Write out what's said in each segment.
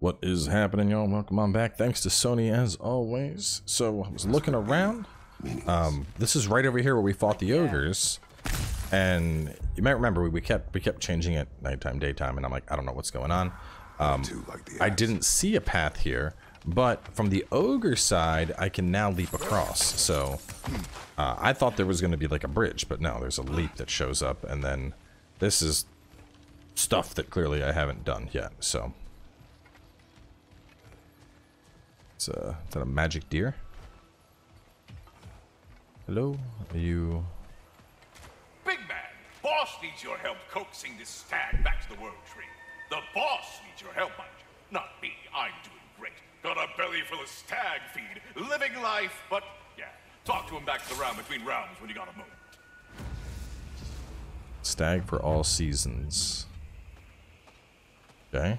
What is happening, y'all? Welcome on back. Thanks to Sony as always. So I was looking around. Um, this is right over here where we fought the ogres, and you might remember we, we kept we kept changing it nighttime, daytime, and I'm like, I don't know what's going on. Um, I didn't see a path here, but from the ogre side, I can now leap across. So uh, I thought there was going to be like a bridge, but no, there's a leap that shows up, and then this is stuff that clearly I haven't done yet. So. It's a, is that a magic deer? Hello? Are you... Big man, boss needs your help coaxing this stag back to the world tree. The boss needs your help, mind you. Not me, I'm doing great. Got a belly full of stag feed, living life, but yeah, talk to him back to the realm between realms when you got a moment. Stag for all seasons. Okay.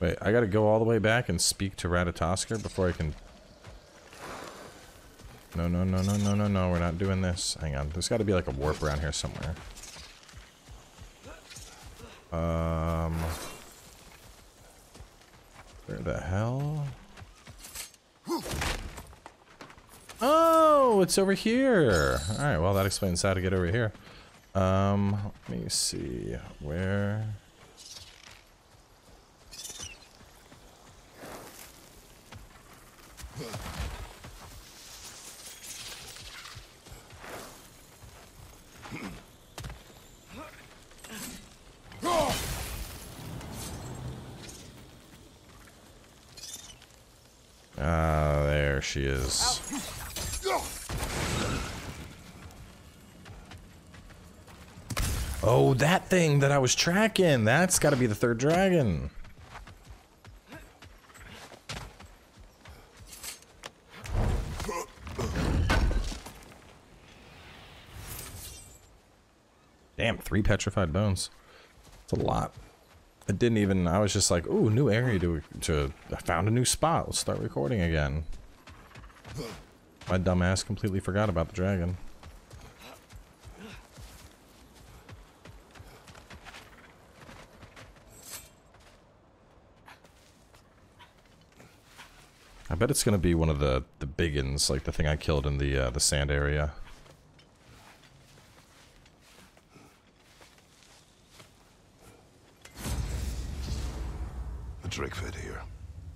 Wait, I gotta go all the way back and speak to Ratatoskr before I can... No, no, no, no, no, no, no, we're not doing this. Hang on, there's gotta be like a warp around here somewhere. Um... Where the hell? Oh, it's over here. Alright, well that explains how to get over here. Um, let me see. Where... Ah, there she is. Oh, that thing that I was tracking. That's got to be the third dragon. Damn, three petrified bones. It's a lot. I didn't even, I was just like, ooh, new area to, to, I found a new spot. Let's start recording again. My dumbass completely forgot about the dragon. I bet it's gonna be one of the the biggins, like the thing I killed in the uh, the sand area. A Drake fed here.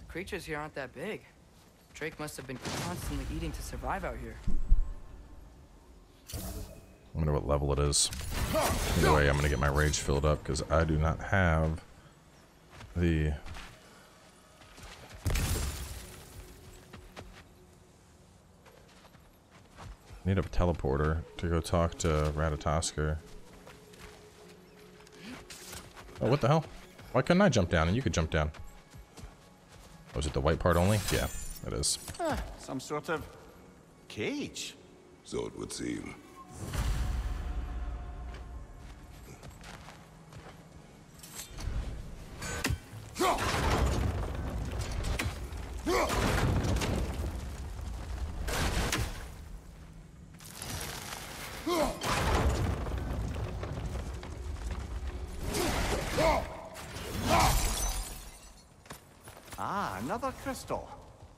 The creatures here aren't that big. Drake must have been constantly eating to survive out here. I wonder what level it is. Either way, I'm gonna get my rage filled up because I do not have the. Need a teleporter to go talk to Ratatoskr. Oh, what the hell? Why couldn't I jump down and you could jump down? Oh, Was it the white part only? Yeah, it is. Some sort of cage. So it would seem.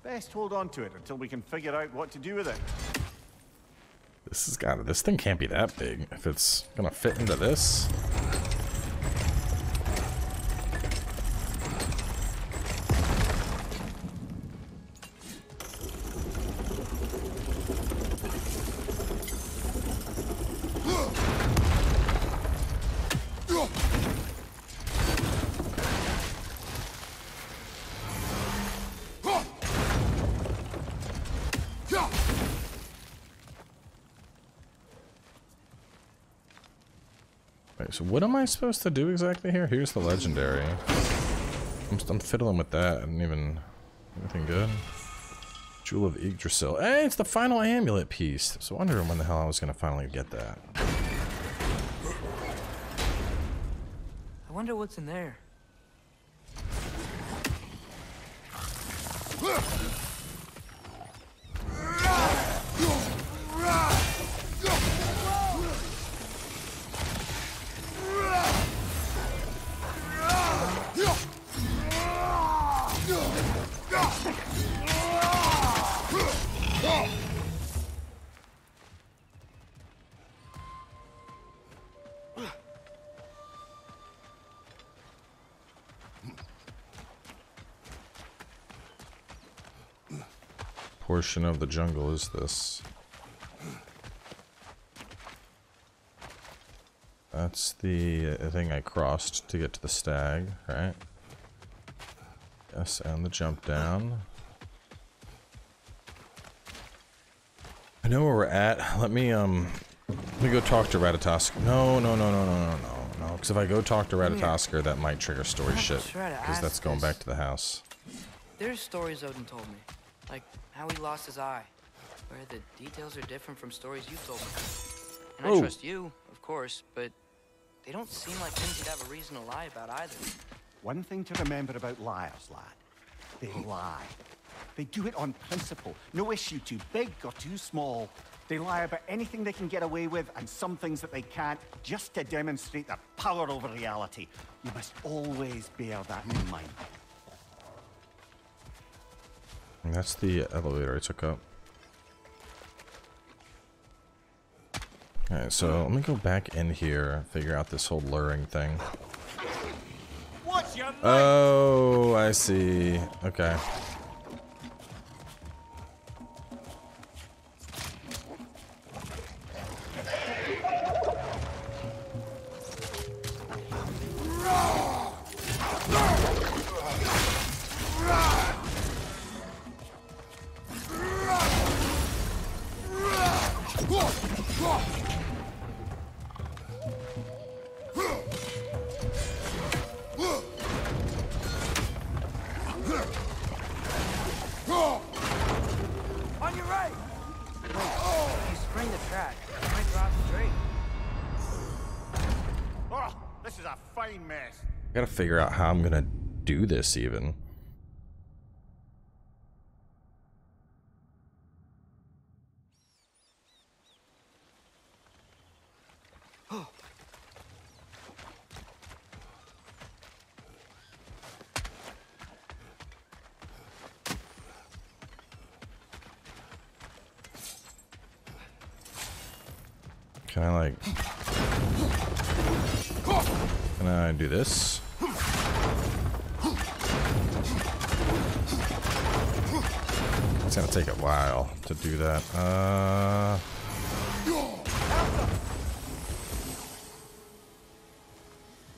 Best hold on to it until we can figure out what to do with it. This has got to. this thing can't be that big if it's gonna fit into this. So what am I supposed to do exactly here? Here's the legendary. I'm, I'm fiddling with that. I didn't even anything good. Jewel of Yggdrasil. Hey, it's the final amulet piece. So wondering when the hell I was gonna finally get that. I wonder what's in there. Portion of the jungle is this? That's the uh, thing I crossed to get to the stag, right? Yes, and the jump down. I know where we're at. Let me, um, let me go talk to Ratatosk. No, no, no, no, no, no, no, no. Because if I go talk to Ratatosker, that might trigger story shit. Because that's going back to the house. There's stories Odin told me, like how he lost his eye, where the details are different from stories you've told me. And Oh. I trust you, of course, but they don't seem like things you'd have a reason to lie about either. One thing to remember about liars, lad. They lie. They do it on principle. No issue too big or too small. They lie about anything they can get away with and some things that they can't, just to demonstrate their power over reality. You must always bear that in mind. That's the elevator I took up. Alright, so let me go back in here, figure out this whole luring thing. Oh, I see. Okay. Figure out how I'm gonna do this even. That. Uh...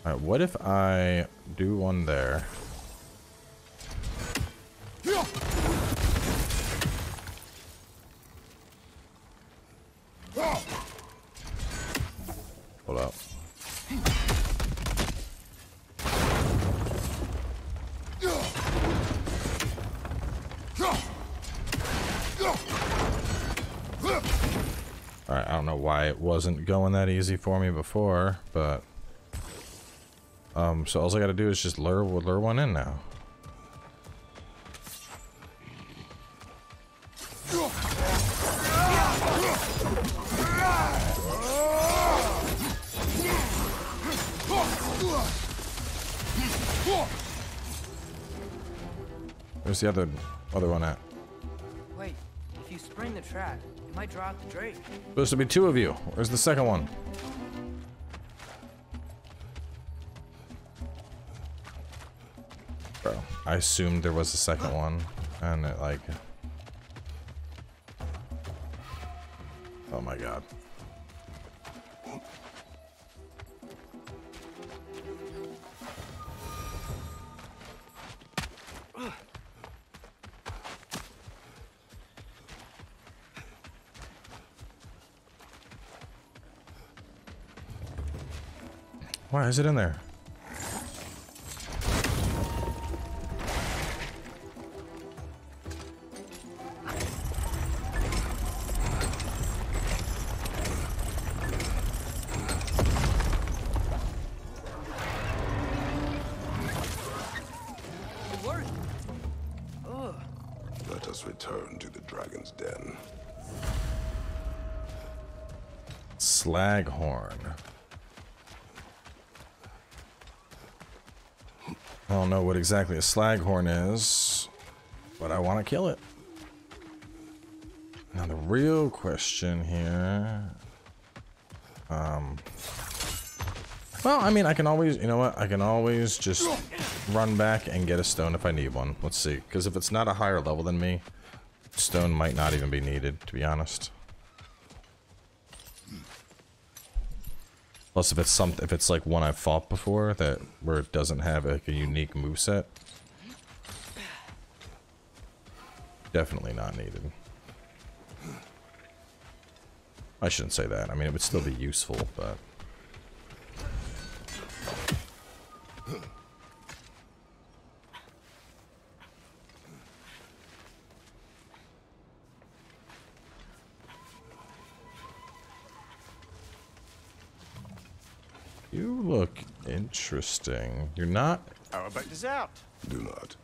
Alright, what if I do one there? Hold up. Wasn't going that easy for me before, but... Um, so all I gotta do is just lure, lure one in now. Where's the other other one at? Track, you might drop the Drake. Supposed to be two of you. Where's the second one? Bro, I assumed there was a second one, and it like... Why is it in there? Let us return to the dragon's den. Slaghorn. I don't know what exactly a slaghorn is, but I want to kill it. Now the real question here, um, well, I mean, I can always, you know what? I can always just run back and get a stone if I need one. Let's see, because if it's not a higher level than me, stone might not even be needed, to be honest. Plus, if it's some, if it's like one I've fought before that where it doesn't have like a unique moveset, definitely not needed. I shouldn't say that. I mean, it would still be useful, but. You look interesting. You're not How about dessert? Do not.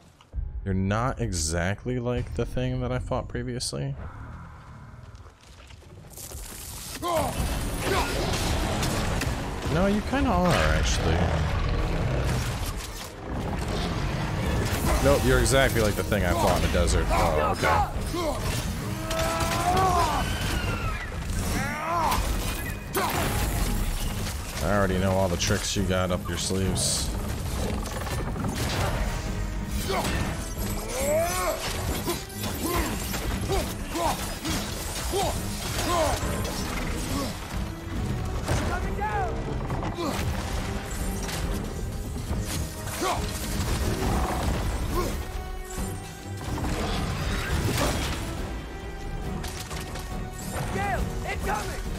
you're not exactly like the thing that I fought previously. No, you kind of are actually. Nope, you're exactly like the thing I fought in the desert. Oh, okay. I already know all the tricks you got up your sleeves. Easy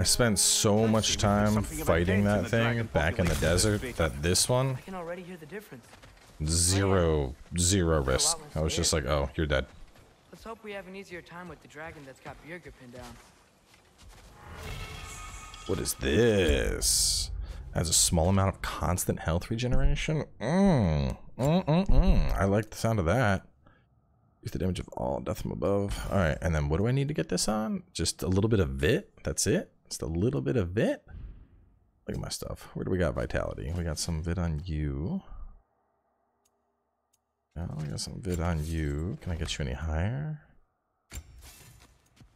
I spent so much time fighting that thing back in the desert that this one, I can already hear the difference. zero, zero risk. I was just like, oh, you're dead. Let's hope we have an easier time with the dragon that's got Birger pinned down. What is this? Has a small amount of constant health regeneration. Mmm. Mm mm mm. I like the sound of that. Use the damage of all death from above. All right, and then what do I need to get this on? Just a little bit of vit. That's it. Just a little bit of vit. Look at my stuff. Where do we got vitality? We got some vit on you. Yeah, we got some vit on you. Can I get you any higher?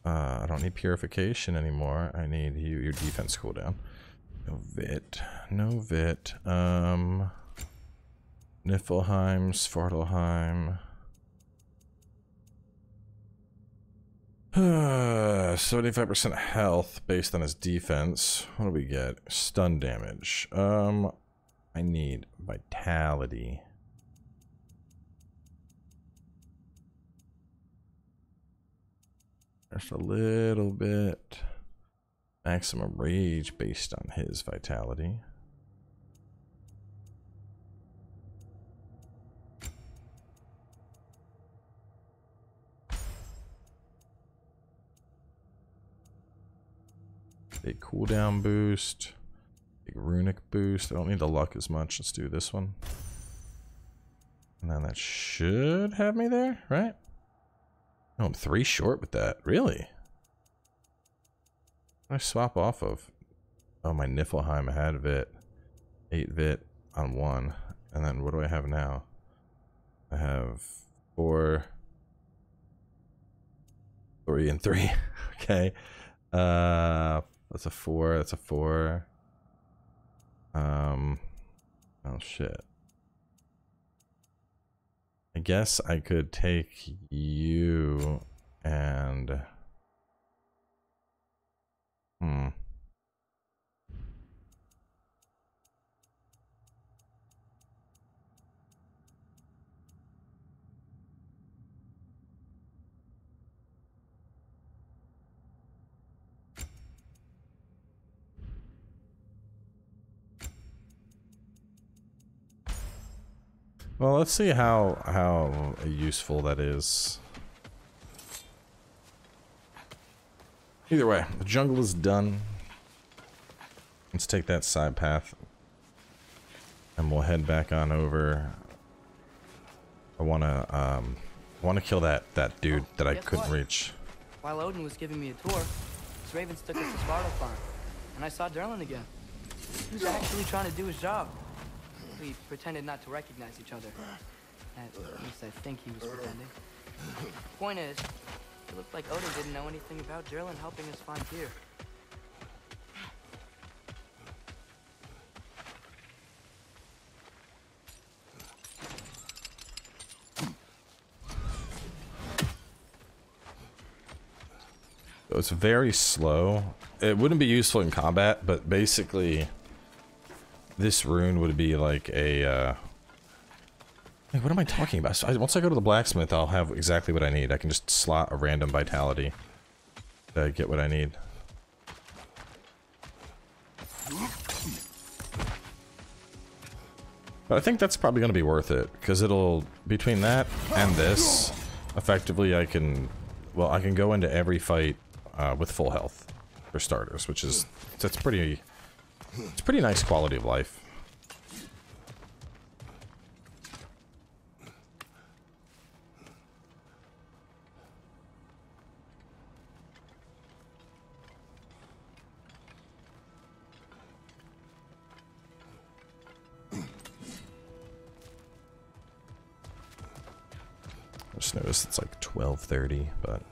Uh, I don't need purification anymore. I need you your defense cooldown. No vit. No vit. Um Niflheim, Svartalfheim. Seventy-five percent health based on his defense. What do we get? Stun damage. Um, I need vitality. Just a little bit. Maximum rage based on his vitality. Big cooldown boost. Big runic boost. I don't need the luck as much. Let's do this one. And then that should have me there, right? Oh, I'm three short with that. Really? I swap off of. Oh, my Niflheim had Vit. 8 Vit on one. And then what do I have now? I have four, three, and three. okay. Uh, that's a four. That's a four. Um, oh shit. I guess I could take you and. Hmm. Well, let's see how how useful that is. Either way, the jungle is done. Let's take that side path. And we'll head back on over. I wanna um I wanna kill that that dude that I couldn't what? reach. While Odin was giving me a tour, his ravens took us to Svartalfheim, and I saw Durlin again. He was actually trying to do his job. We pretended not to recognize each other. At least I think he was pretending. Point is, it looked like Odin didn't know anything about Durlin helping us find gear. It's very slow. It wouldn't be useful in combat, but basically, this rune would be like a. Uh... Wait, what am I talking about? So I, once I go to the blacksmith, I'll have exactly what I need. I can just slot a random vitality to get what I need. But I think that's probably going to be worth it because it'll between that and this, effectively I can, well, I can go into every fight uh, with full health for starters, which is that's pretty, it's pretty nice quality of life. I just noticed it's like 12:30, but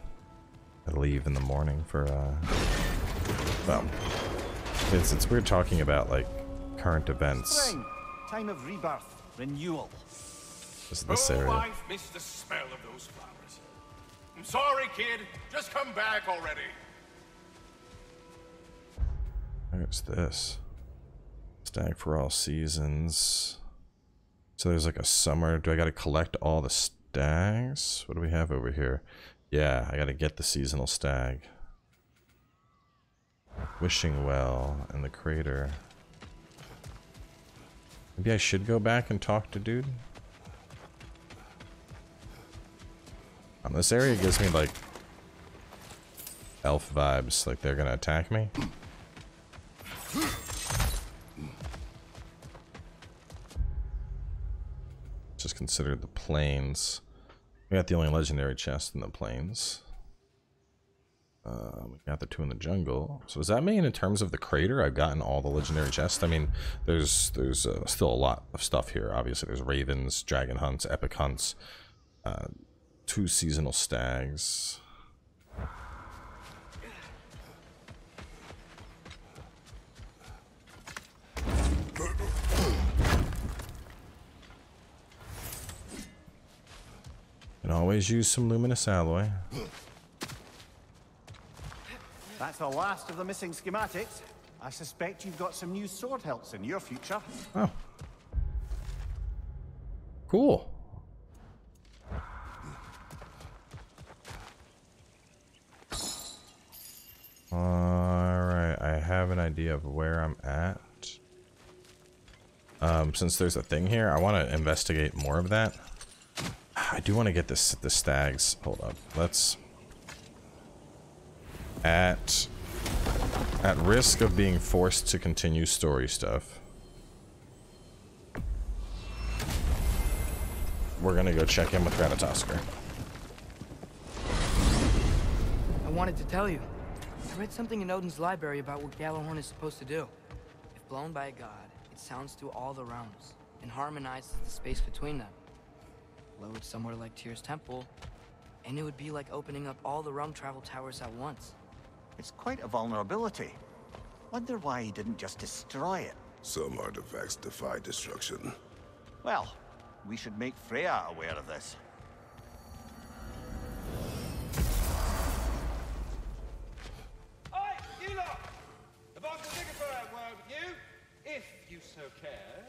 I leave in the morning for uh well, it's it's weird talking about like current events. Spring, time of rebirth, renewal. This, this oh, area. I've missed the smell of those flowers. I'm sorry, kid. Just come back already. Where's this? Stag for all seasons. So there's like a summer. Do I gotta collect all the stags? What do we have over here? Yeah, I gotta get the seasonal stag. Wishing well in the crater. Maybe I should go back and talk to dude. Um, this area gives me like elf vibes, like they're gonna attack me. Just consider the plains. We got the only legendary chest in the plains. Uh, we got the two in the jungle. So does that mean in terms of the crater, I've gotten all the legendary chests? I mean, there's there's uh, still a lot of stuff here. Obviously, there's ravens, dragon hunts, epic hunts, uh, two seasonal stags. And always use some luminous alloy. That's the last of the missing schematics. I suspect you've got some new sword helps in your future. Oh. Cool. Alright, I have an idea of where I'm at. Um, since there's a thing here, I want to investigate more of that. I do want to get this the stags. Hold up. Let's at at risk of being forced to continue story stuff. We're gonna go check in with Granatosker. I wanted to tell you. I read something in Odin's library about what Gjallarhorn is supposed to do. If blown by a god, it sounds through all the realms and harmonizes the space between them. It somewhere like Tyr's temple, and it would be like opening up all the realm travel towers at once. It's quite a vulnerability. Wonder why he didn't just destroy it. Some artifacts defy destruction. Well, we should make Freya aware of this. Hi, you lot! The boss will dig for word with you, if you so care.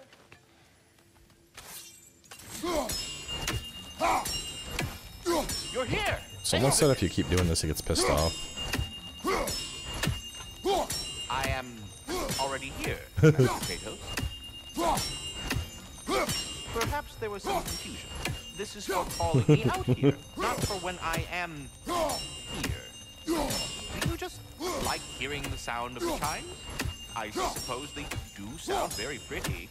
You're here! Someone said if you keep doing this, he gets pissed off. already here, Master Kratos. Perhaps there was some confusion. This is for calling me out here, not for when I am here. Do you just like hearing the sound of the chimes? I suppose they do sound very pretty.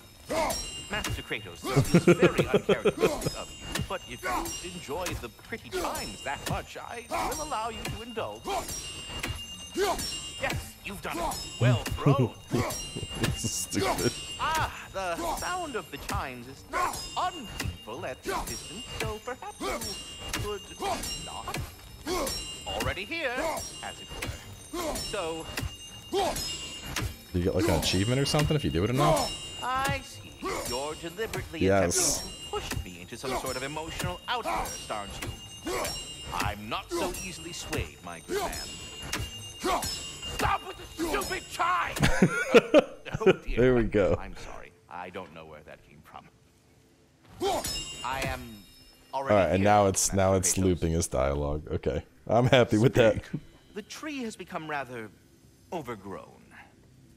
Master Kratos, this is very uncharacteristic of you, but if you enjoy the pretty chimes that much, I will allow you to indulge. Yes, you've done it. Well thrown. This is stupid. Ah, the sound of the chimes is not unpainful at this distance, so perhaps you could not? Already here, as it were. So, Do you get like an achievement or something if you do it enough? I see. You're deliberately Yes. attempting to push me into some sort of emotional outburst, aren't you? Well, I'm not so easily swayed, my good man. Stop with the stupid chime! Oh, oh dear. There we go. I'm sorry. I don't know where that came from. I am already All right, and now it's now it's Kratos. looping his dialogue. Okay, I'm happy with that. The tree has become rather overgrown.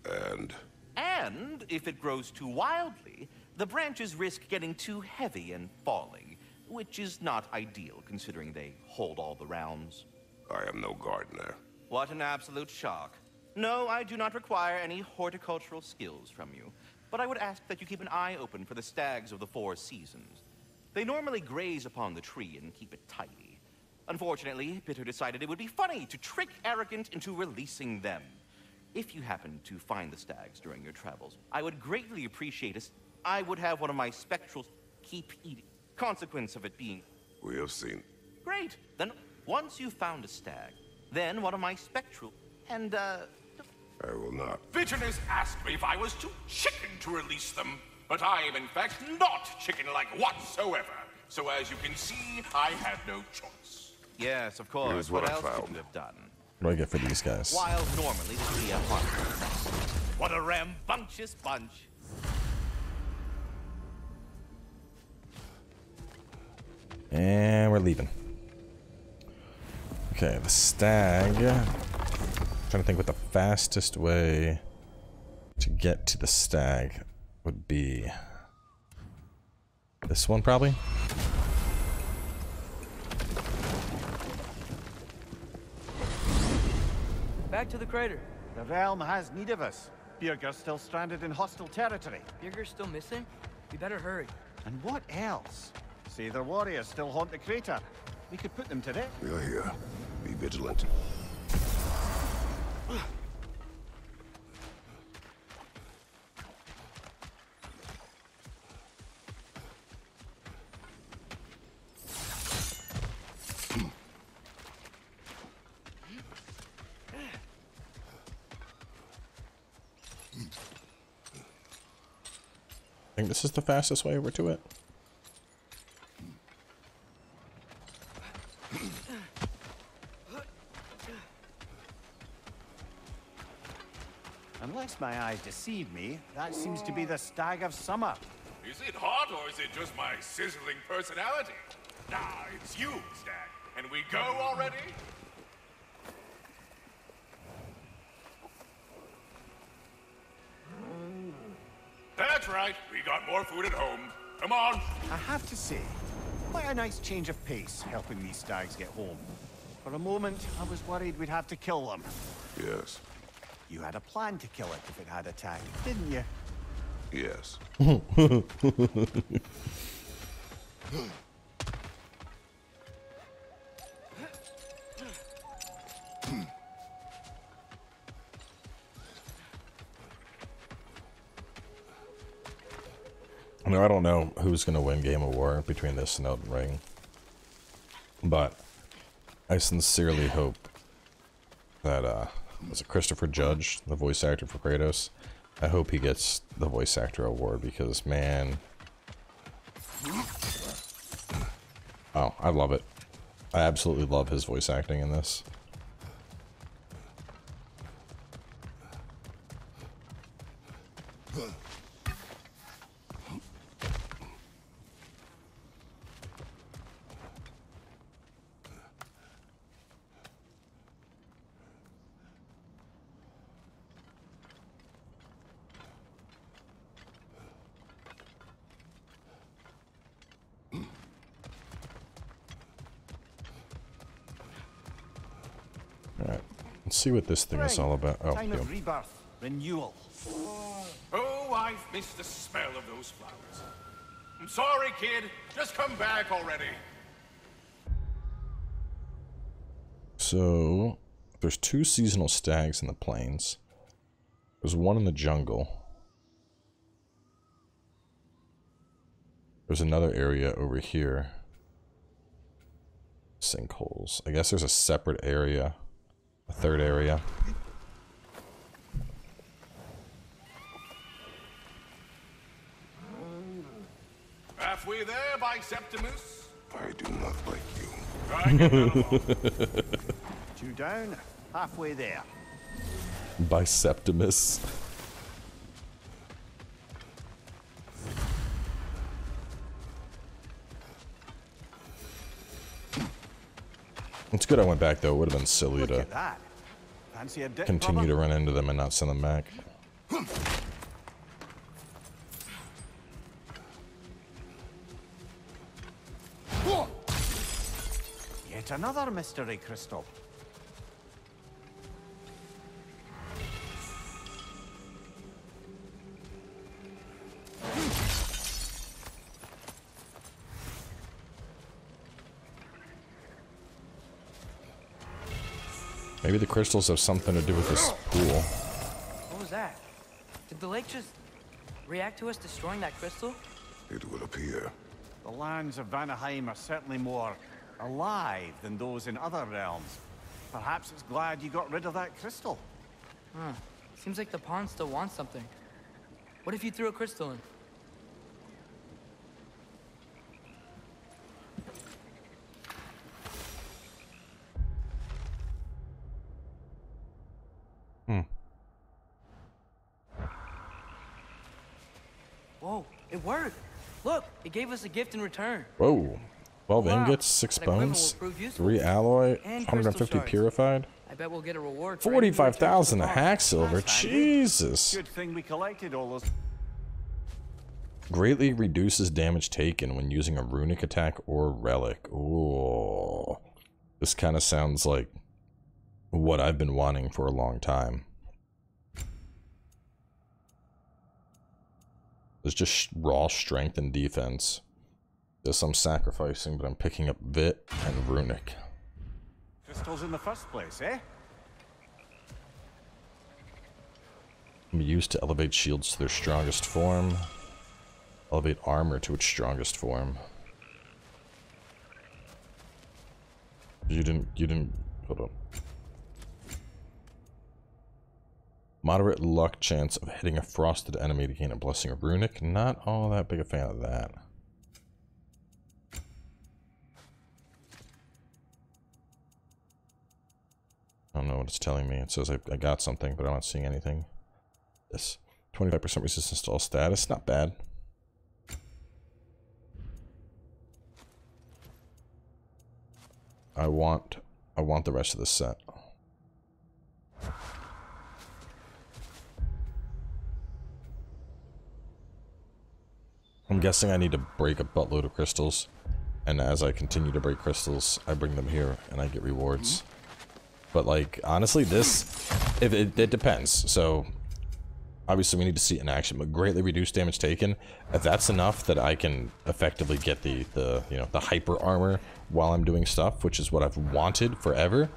And And if it grows too wildly, the branches risk getting too heavy and falling, which is not ideal considering they hold all the rounds. I am no gardener. What an absolute shock. No, I do not require any horticultural skills from you, but I would ask that you keep an eye open for the stags of the four seasons. They normally graze upon the tree and keep it tidy. Unfortunately, Bitter decided it would be funny to trick Arrogant into releasing them. If you happen to find the stags during your travels, I would greatly appreciate it. I would have one of my spectrals keep eating. Consequence of it being We have seen. Great. Then once you've found a stag, then one of my spectral and uh I will not. Bitterness asked me if I was too chicken to release them, but I am in fact not chicken-like whatsoever. So as you can see, I have no choice. Yes, of course. Here's what what I else could you have done? What do I get for these guys? While normally this would be a hard What a rambunctious bunch. And we're leaving. Okay, the stag. I'm trying to think what the fastest way to get to the stag would be. This one, probably? Back to the crater. The realm has need of us. Birger's still stranded in hostile territory. Birger's still missing? We better hurry. And what else? Say their warriors still haunt the crater. We could put them to death. We are here. Be vigilant. I think this is the fastest way over to it. Deceive me, that seems to be the stag of summer. Is it hot or is it just my sizzling personality? Nah, it's you, Stag. And we go already? That's right. We got more food at home. Come on. I have to say, quite a nice change of pace helping these stags get home. For a moment, I was worried we'd have to kill them. Yes. You had a plan to kill it if it had attacked, didn't you? Yes. I know I don't know who's gonna win Game of War between this and Elden Ring, but I sincerely hope that uh, was it Christopher Judge, the voice actor for Kratos. I hope he gets the voice actor award because man, oh, I love it. I absolutely love his voice acting in this. Let's see what this thing is all about. Oh, Time yeah. of rebirth, renewal. Oh, I've missed the smell of those flowers. I'm sorry, kid. Just come back already. So, there's two seasonal stags in the plains. There's one in the jungle. There's another area over here. Sinkholes. I guess there's a separate area. A third area. Halfway there, Biseptimus. I do not like you. Try and get that along. Two down, halfway there. Biseptimus. It's good I went back though. It would have been silly Look to. Continue to run into them and not send them back. Yet another mystery crystal. Maybe the crystals have something to do with this pool. What was that? Did the lake just react to us destroying that crystal? It will appear. The lands of Vanaheim are certainly more alive than those in other realms. Perhaps it's glad you got rid of that crystal. Huh. Seems like the pond still wants something. What if you threw a crystal in? Whoa, it worked! Look, it gave us a gift in return. Whoa. 12 Wow. ingots, 6 That bones, will prove useful. 3 alloy, And 150 shards. purified. I bet we'll get a reward. for any return to the 45,000 pond. hack silver. That's. Jesus. Good thing we collected all those. Greatly reduces damage taken when using a runic attack or relic. Ooh. This kind of sounds like what I've been wanting for a long time. There's just raw strength and defense. There's some sacrificing, but I'm picking up Vit and Runic. Crystals in the first place, eh? Can be used to elevate shields to their strongest form. Elevate armor to its strongest form. You didn't, you didn't, hold on. Moderate luck chance of hitting a frosted enemy to gain a blessing of runic. Not all that big a fan of that. I don't know what it's telling me. It says I, I got something, but I'm not seeing anything. This 25% resistance to all status, not bad. I want I want the rest of the set. I'm guessing I need to break a buttload of crystals, and as I continue to break crystals, I bring them here and I get rewards. But like honestly, this if it, it depends. So obviously we need to see it in action, but greatly reduced damage taken. If that's enough that I can effectively get the the you know the hyper armor while I'm doing stuff, which is what I've wanted forever,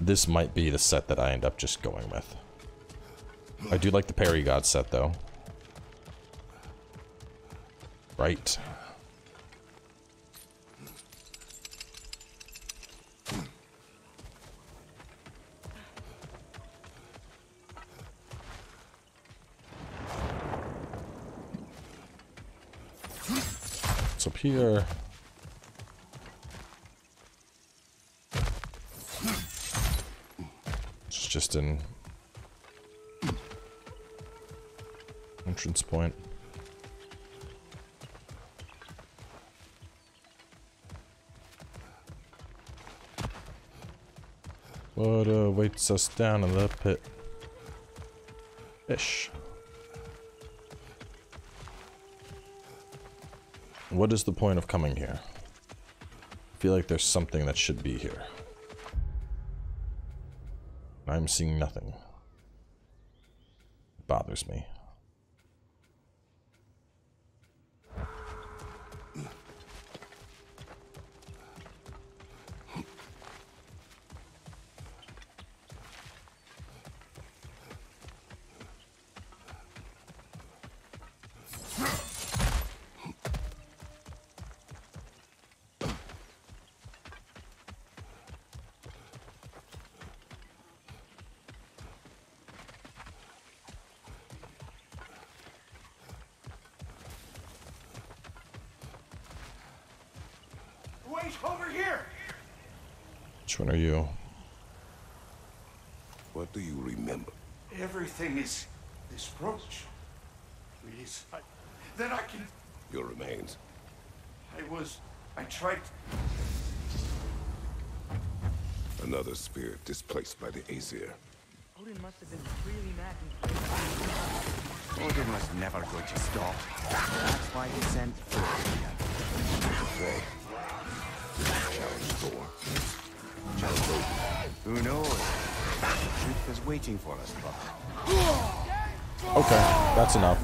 this might be the set that I end up just going with. I do like the parry god set though. Right. It's up here. It's just an entrance point. What awaits uh, us down in the pit? Ish. What is the point of coming here? I feel like there's something that should be here. I'm seeing nothing. It bothers me. Over here! Which one are you? What do you remember? Everything is this brooch. Please, I, then I can. Your remains. I was. I tried. Another spirit displaced by the Aesir. Odin must have been really mad and Odin was never going to stop. That's why he sent Thor Odin. Who knows? The Truth is waiting for us. Okay, that's enough.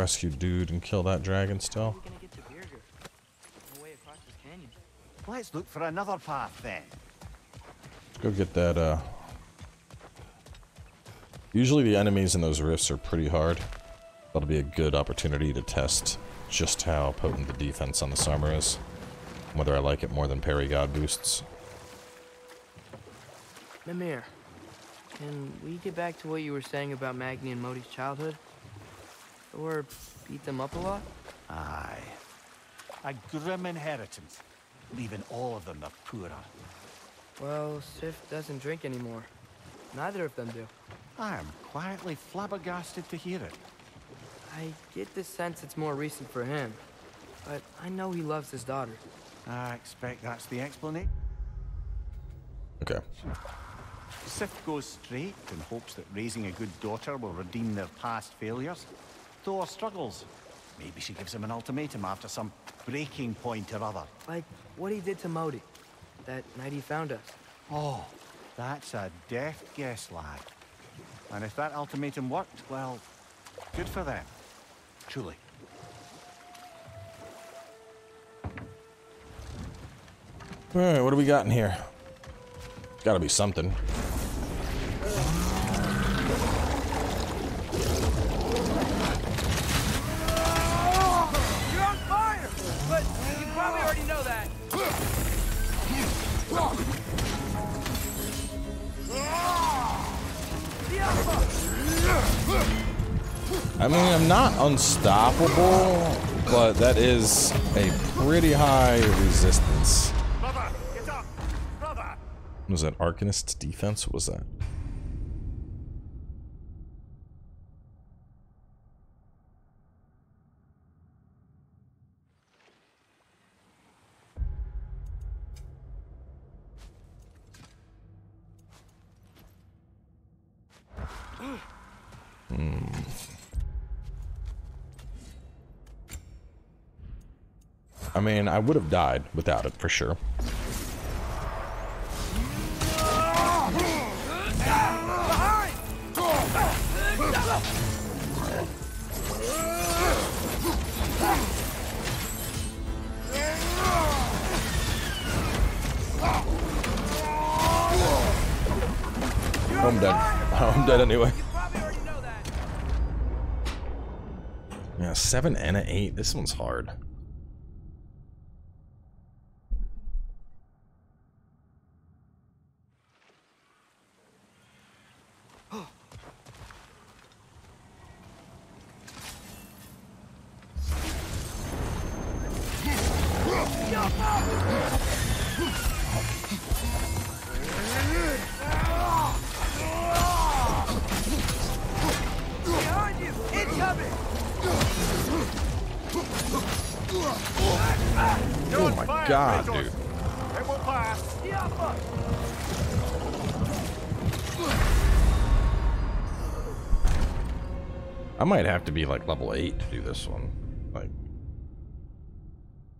Rescue dude and kill that dragon still. we're gonna get to Birger. No way across this canyon. Let's look for another path then. Let's go get that, uh... Usually the enemies in those rifts are pretty hard. That'll be a good opportunity to test just how potent the defense on this armor is. Whether I like it more than parry god boosts. Mimir, can we get back to what you were saying about Magni and Modi's childhood? Or beat them up a lot? Aye. A grim inheritance, leaving all of them the poorer. Well, Sif doesn't drink anymore. Neither of them do. I am quietly flabbergasted to hear it. I get the sense it's more recent for him. But I know he loves his daughter. I expect that's the explanation. Okay. Sif goes straight and hopes that raising a good daughter will redeem their past failures. Thor struggles. Maybe she gives him an ultimatum after some breaking point or other. Like what he did to Modi. That night he found us. Oh, that's a deft guess, lad. And if that ultimatum worked, well, good for them. Truly. Alright, what do we got in here? Gotta be something. I mean, I'm not unstoppable, but that is a pretty high resistance. Brother! Brother! Was that Arcanist's defense? What was that? I mean, I would have died without it for sure. I'm dead. I'm dead anyway. Yeah, seven and an eight. This one's hard. Might have to be like level 8 to do this one. Like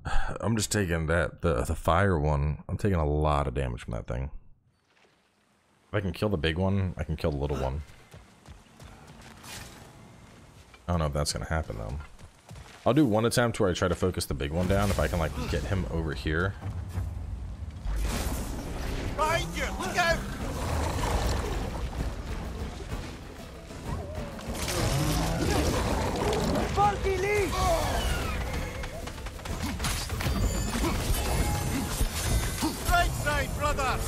I'm just taking that the the fire one. I'm taking a lot of damage from that thing. If I can kill the big one, I can kill the little one. I don't know if that's gonna happen though. I'll do one attempt where I try to focus the big one down if I can like get him over here. Brother.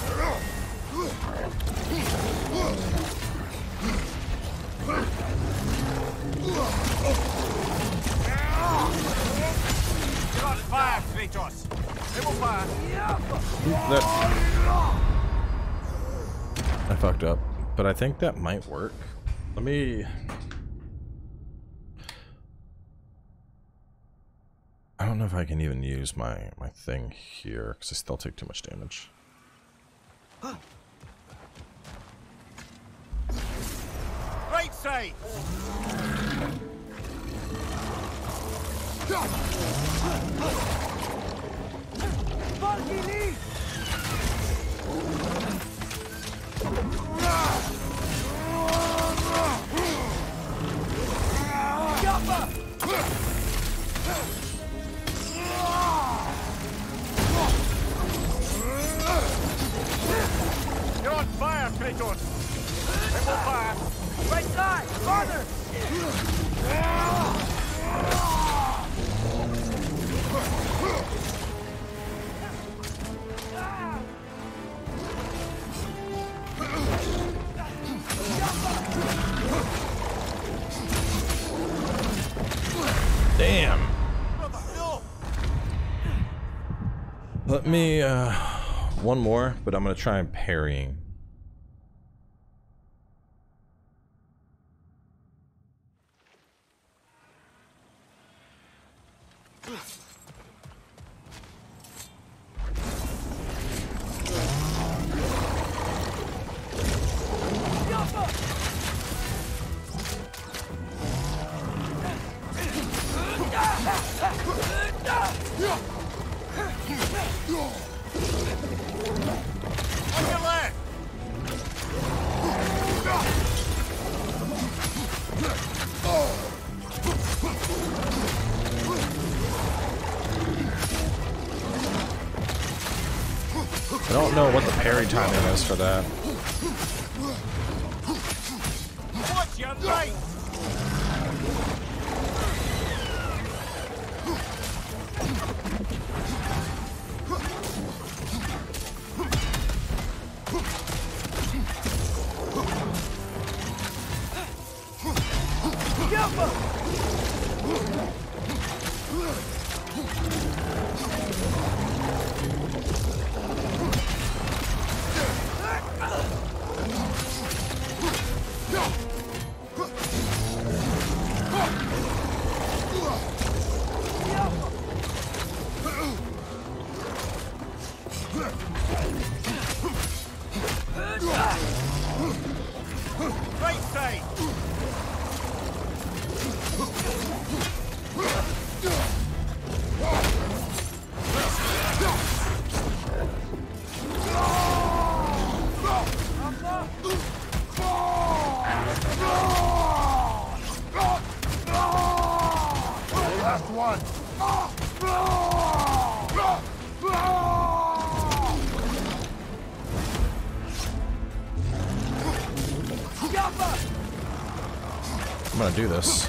I fucked up, but I think that might work. Let me. I don't know if I can even use my my thing here because I still take too much damage. Right side. You're on fire, Kratos. It will fire. Right side, farther. Damn. Let me uh one more, but I'm gonna try and parrying. I don't know what the parry timing is for that. Do this.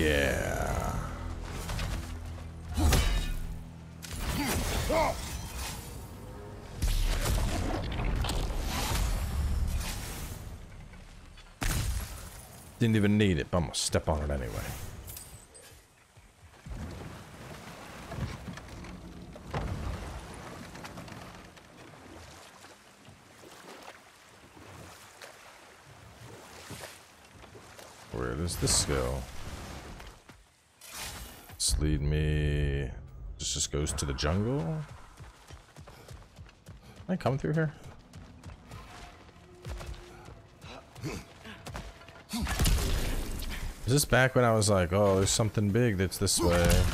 Yeah. Didn't even need it, but I'm gonna step on it anyway. Where does this go? Lead me. This just goes to the jungle. Can I come through here? Is this back when I was like, oh, there's something big that's this way?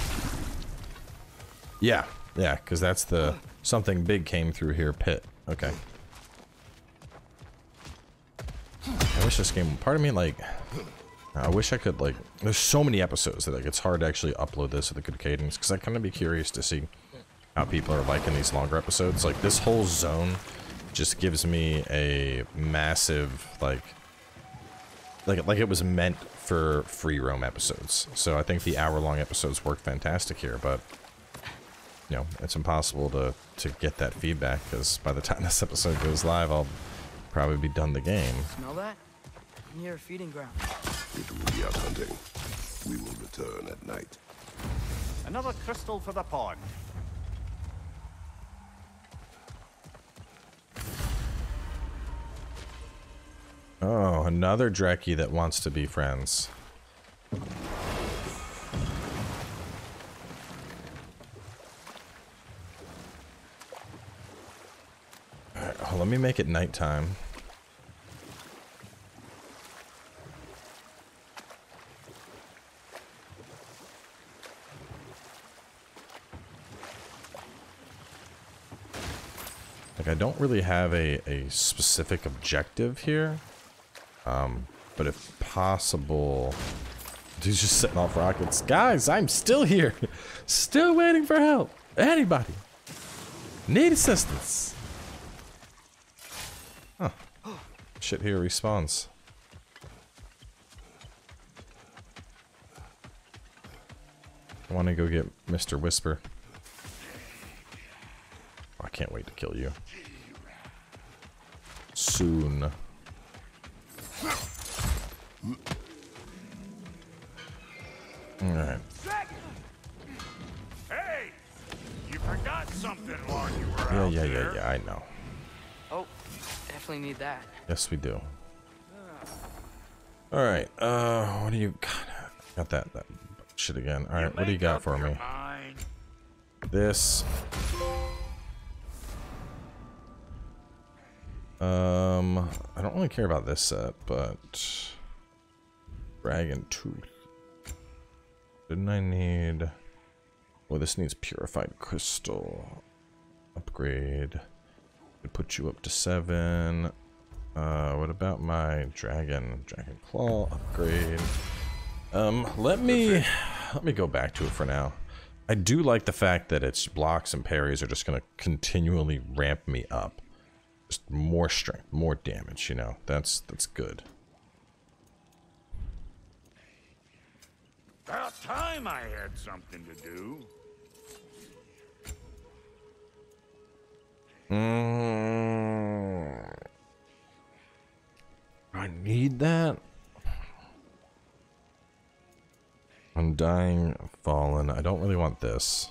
Yeah, yeah, because that's the something big came through here pit. Okay. I wish this game, part of me, like, I wish I could, like, there's so many episodes that, like, it's hard to actually upload this with a good cadence, because I kind of be curious to see how people are liking these longer episodes. Like, this whole zone just gives me a massive, like, like, like it was meant for free roam episodes. So I think the hour-long episodes work fantastic here, but, you know, it's impossible to, to get that feedback, because by the time this episode goes live, I'll probably be done the game. Smell that? Near a feeding ground. It will be out hunting. We will return at night. Another crystal for the pond. Oh, another Dreki that wants to be friends. Alright, oh, let me make it nighttime. Don't really have a, a specific objective here. Um, but if possible... Dude's just setting off rockets. Guys, I'm still here. Still waiting for help. Anybody. Need assistance. Huh. Shit here respawns. I want to go get Mr. Whisper. I can't wait to kill you. Soon. Alright. Hey! You forgot something while you were Yeah, out yeah, there. yeah, yeah, I know. Oh, definitely need that. Yes, we do. Alright, uh, what do you got? Got that, that shit again. Alright, what do you got for me? mind. This. Um, I don't really care about this set, but Dragon Tooth. Didn't I need? Well, this needs purified crystal. Upgrade. Could put you up to seven. Uh, what about my dragon? Dragon claw upgrade. Um, let me let me go back to it for now. I do like the fact that its blocks and parries are just gonna continually ramp me up. Just more strength, more damage, you know. That's that's good. About time I had something to do. Mm. I need that. Undying Fallen. I don't really want this.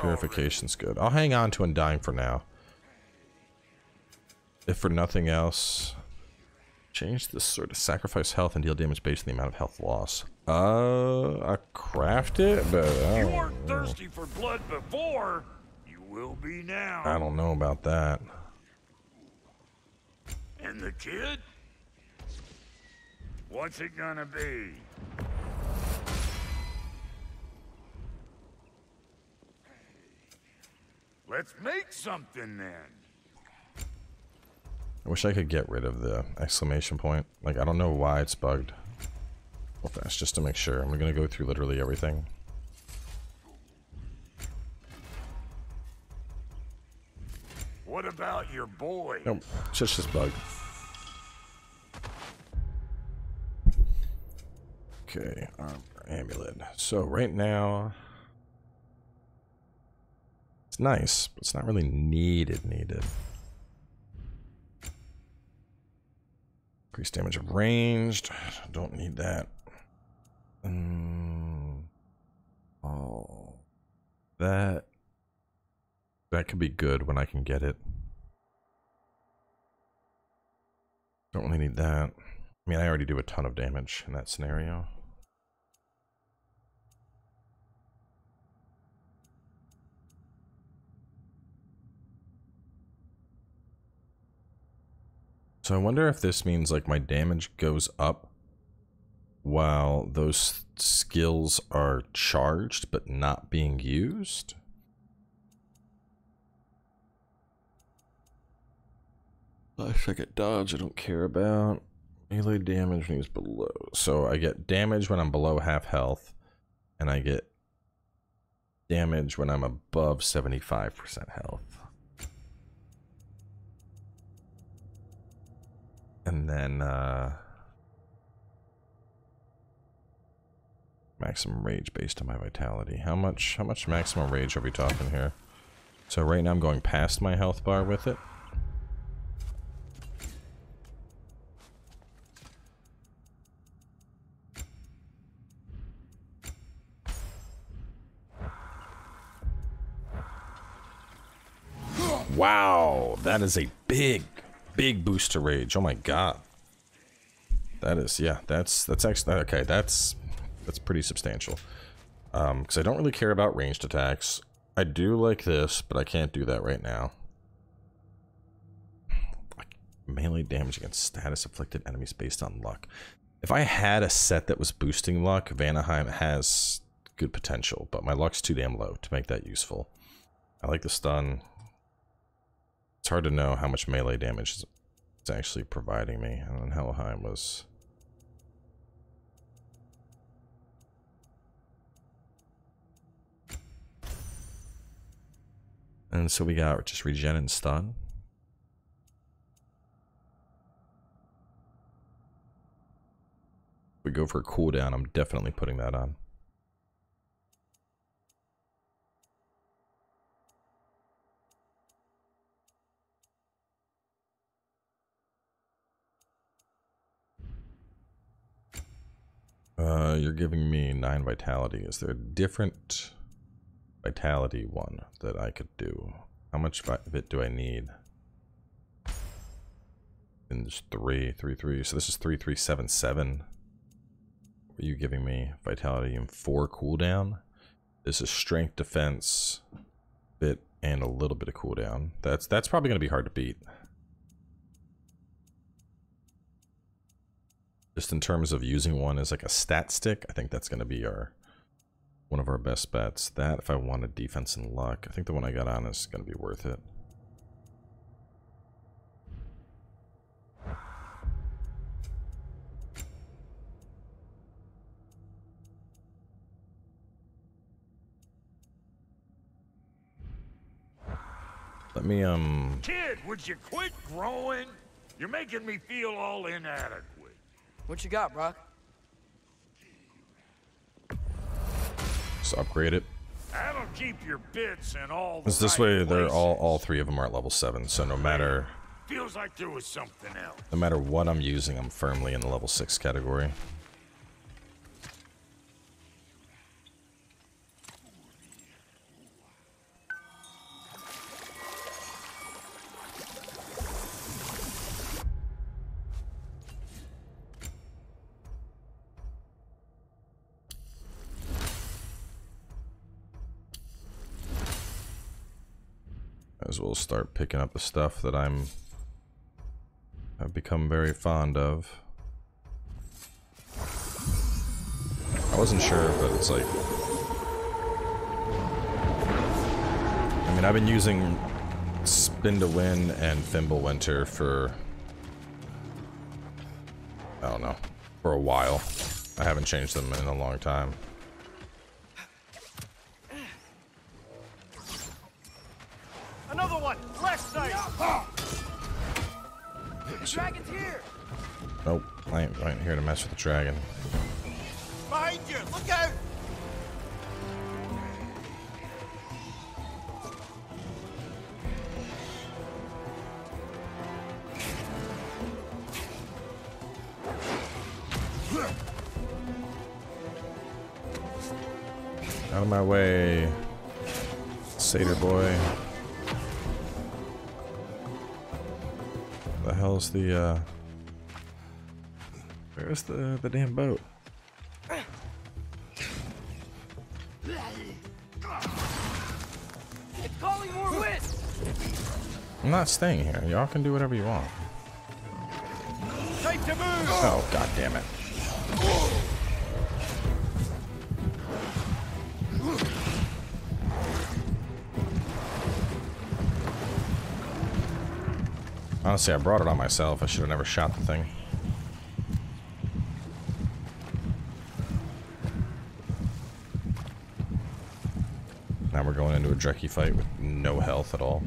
Purification's already. good. I'll hang on to Undying for now. If for nothing else, change this sort of sacrifice health and deal damage based on the amount of health loss. Uh, I craft it, but I You weren't thirsty for blood before. You will be now. I don't know about that. And the kid? What's it gonna be? Let's make something then. I wish I could get rid of the exclamation point. Like, I don't know why it's bugged. Well, fast, just to make sure. I'm gonna go through literally everything. What about your boy? Nope, it's just this bug. Okay, armor, amulet. So right now, it's nice, but it's not really needed. Needed. Increase damage of ranged. Don't need that. Um, oh, that that could be good when I can get it. Don't really need that. I mean, I already do a ton of damage in that scenario. So I wonder if this means like my damage goes up while those skills are charged but not being used. Last second dodge I don't care about. Melee damage when he's below. So I get damage when I'm below half health, and I get damage when I'm above 75% health. And then, uh, maximum rage based on my vitality. How much, how much maximum rage are we talking here? So right now I'm going past my health bar with it. Wow, that is a big, big boost to rage. Oh my god. That is, yeah, that's, that's actually, okay, that's, that's pretty substantial. Um, because I don't really care about ranged attacks. I do like this, but I can't do that right now. Like, melee damage against status afflicted enemies based on luck. If I had a set that was boosting luck, Vanaheim has good potential, but my luck's too damn low to make that useful. I like the stun. It's hard to know how much melee damage it's actually providing me. And then Helheim was... And so we got just regen and stun. We go for a cooldown, I'm definitely putting that on. Uh, you're giving me nine vitality. Is there a different vitality one that I could do? How much of it do I need? And there's three, three, three. So this is three, three, seven, seven. Are you giving me? Vitality and four cooldown. This is strength, defense, bit, and a little bit of cooldown. That's that's probably gonna be hard to beat. Just in terms of using one as like a stat stick, I think that's going to be our one of our best bets. That, if I wanted defense and luck, I think the one I got on is going to be worth it. Let me, um... Kid, would you quit growing? You're making me feel all inadequate. What you got, Brok? Just upgrade it. That'll keep your bits in all the this right way, they're all all three of them are at level seven. So no matter feels like there was something else. No matter what I'm using, I'm firmly in the level 6 category. As well start picking up the stuff that I'm I've become very fond of. I wasn't sure, but it's like I mean I've been using Spin to Win and Fimbulwinter for I don't know, for a while. I haven't changed them in a long time. Another one! Left side! The dragon's here! Nope, I ain't, I ain't here to mess with the dragon. Behind you! Look out! Out of my way, satyr boy. The the uh? Where's the the damn boat? It's calling more wind! I'm not staying here. Y'all can do whatever you want. Time to move! Oh god damn it. Honestly, I brought it on myself. I should have never shot the thing. Now we're going into a Dreki fight with no health at all.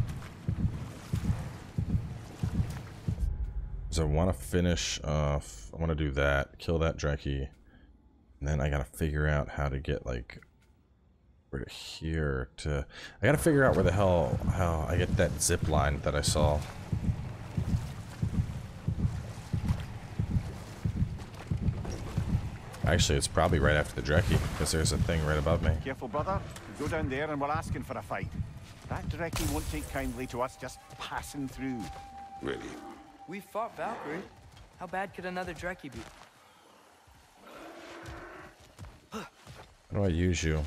So I want to finish off... I want to do that, kill that Dreki, and then I gotta figure out how to get, like, to here to... I gotta figure out where the hell, how I get that zip line that I saw. Actually, it's probably right after the Dreki, because there's a thing right above me. Careful, brother. Go down there and we're asking for a fight. That Dreki won't take kindly to us just passing through. Really? We fought Valkyrie. How bad could another Dreki be? How do I use you?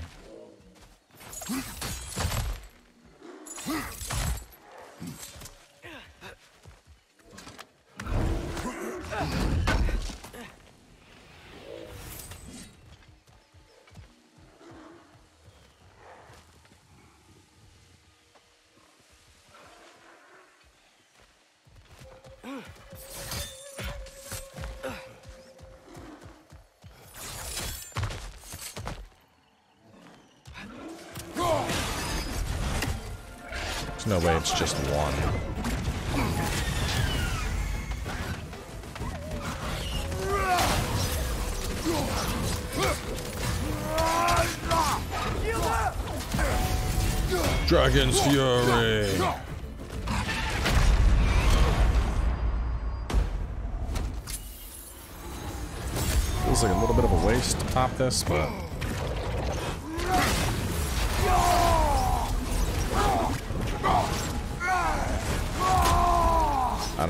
Way it's just one. Dragon's Fury! Feels like a little bit of a waste to pop this, but...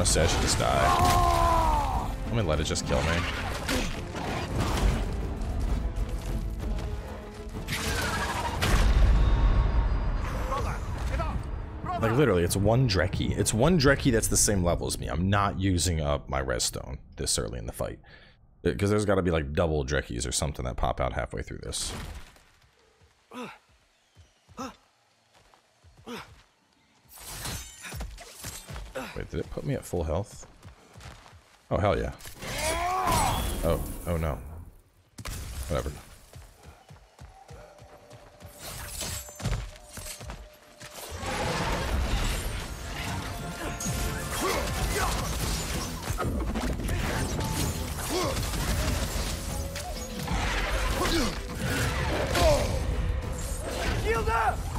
Honestly, I should just die. Let me let it just kill me. Like literally, it's one Dreki. It's one Dreki that's the same level as me. I'm not using up my redstone this early in the fight. Because there's got to be like double Drekis or something that pop out halfway through this. Did it put me at full health? Oh, hell yeah. Oh, oh no. Whatever. Shield up!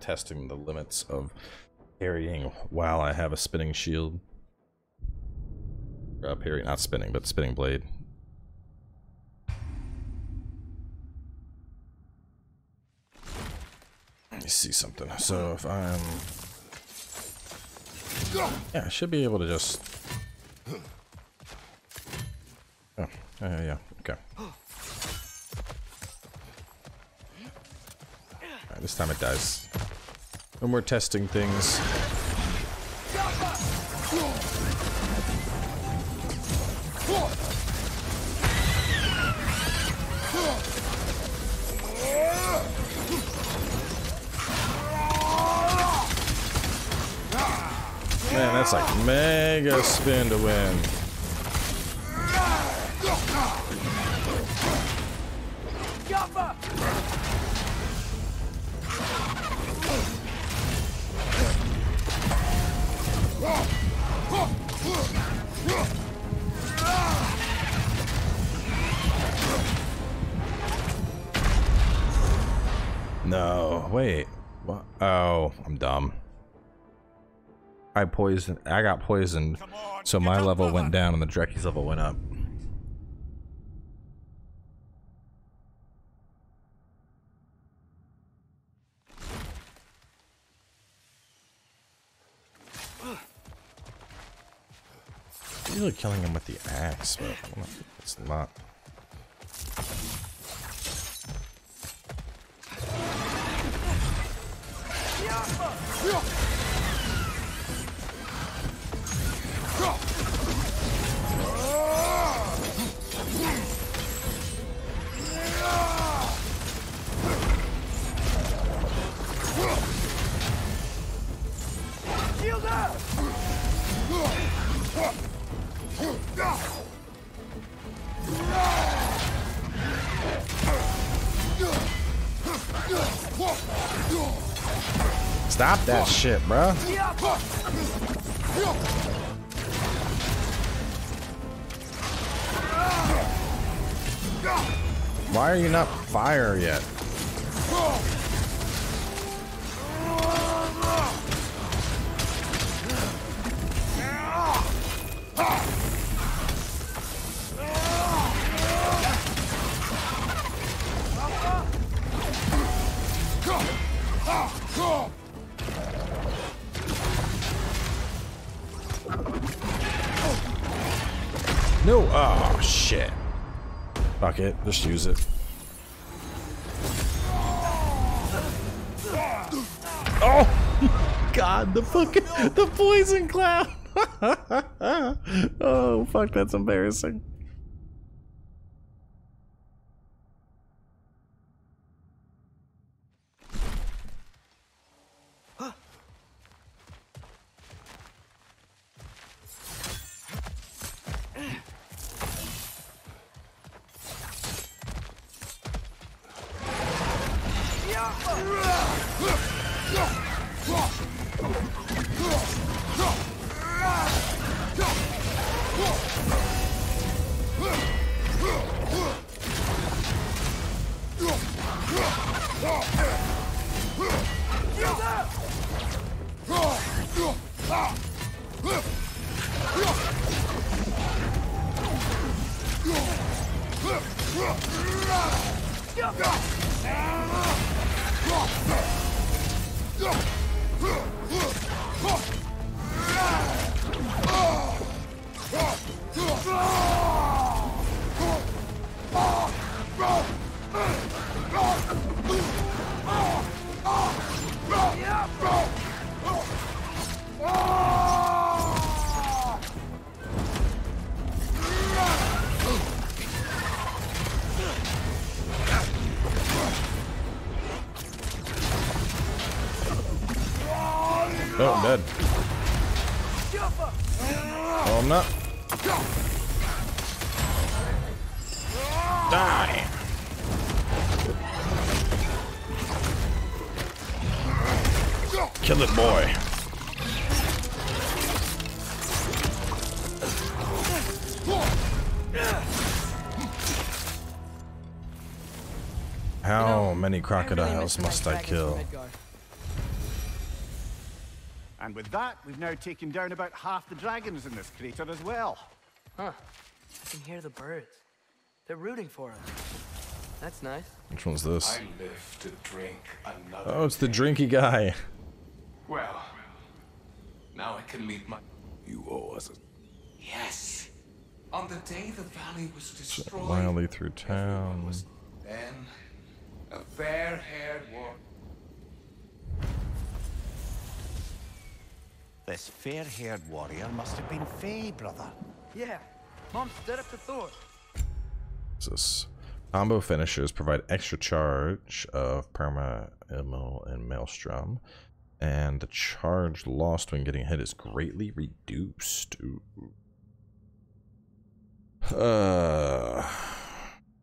Testing the limits of parrying while I have a spinning shield. Uh, parry, not spinning, but spinning blade. Let me see something. So if I'm... Yeah, I should be able to just... Oh, yeah, yeah, okay. Alright, this time it dies. When we're testing things. Man, that's like mega spin to win. No, wait. What? Oh, I'm dumb. I poisoned. I got poisoned, so my level went down and the Dreki's level went up. Usually killing him with the axe, but it's not. Stop that shit, bro. Why are you not fire yet? Just use it. Oh! God, the fucking... The poison cloud! oh, fuck, that's embarrassing. Oh, Oh, I'm dead. Oh, I'm not. Die! Kill it, boy. How many crocodiles must I kill? From Midgard. And with that, we've now taken down about half the dragons in this crater as well. Huh. I can hear the birds. They're rooting for us. That's nice. Which one's this? I live to drink another. Oh, it's the drinky guy. Well, now I can leave my. You owe us a Yes. On the day the valley was destroyed. Wildly through town. was then a fair-haired war. This fair-haired warrior must have been Faye, brother. Yeah. Mom stood up to Thor. What's this? Combo finishers provide extra charge of Perma, Immel, and Maelstrom. And the charge lost when getting hit is greatly reduced. Ooh. Uh,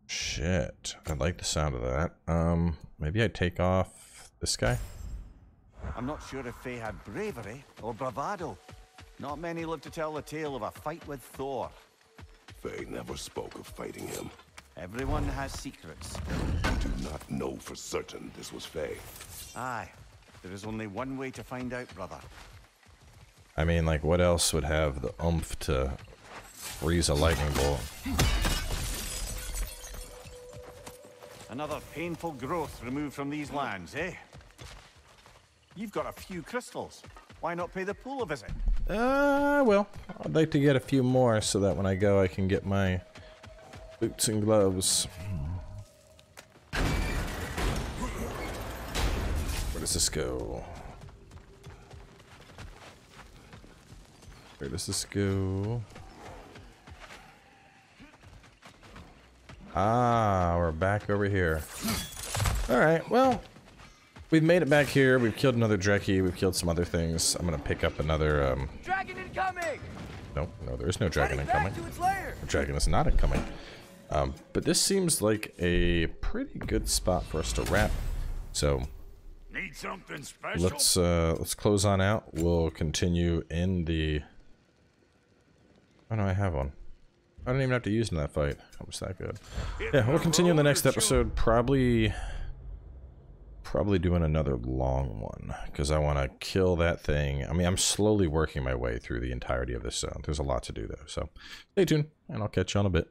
shit. I like the sound of that. Um, maybe I take off this guy. I'm not sure if Faye had bravery or bravado. Not many live to tell the tale of a fight with Thor. Faye never spoke of fighting him. Everyone has secrets. We do not know for certain this was Faye. Aye. There is only one way to find out, brother. I mean, like, what else would have the oomph to freeze a lightning bolt? Another painful growth removed from these lands, eh? You've got a few crystals. Why not pay the pool a visit? Uh, well, I'd like to get a few more so that when I go, I can get my boots and gloves. Where does this go? Where does this go? Ah, we're back over here. Alright, well, we've made it back here. We've killed another Dreki. We've killed some other things. I'm gonna pick up another, um... Dragon incoming! Nope, no, there is no dragon Heading back incoming. to! The dragon is not incoming. Um, but this seems like a pretty good spot for us to wrap. So Need something special? let's uh, let's close on out. We'll continue in the. Oh no, I have one. I don't even have to use in that fight. How was that good? Yeah, we'll continue in the next episode. Probably, probably doing another long one because I want to kill that thing. I mean, I'm slowly working my way through the entirety of this zone. There's a lot to do though, so stay tuned, and I'll catch you on a bit.